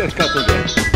Let's cut.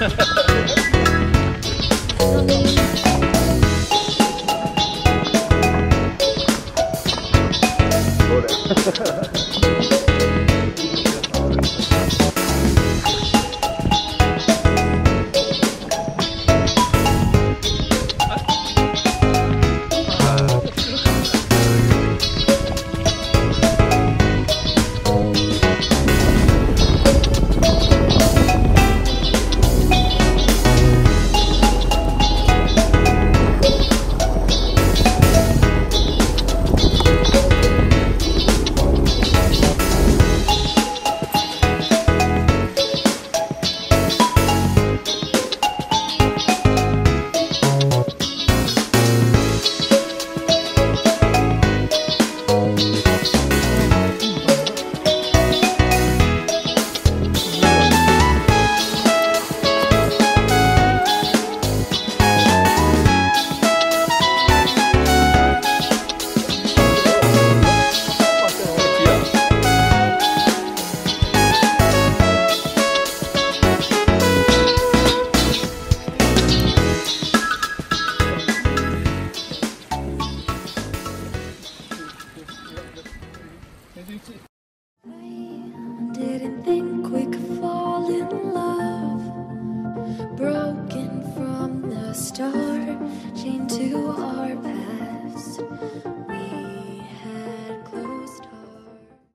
Ha ha ha! Chained to.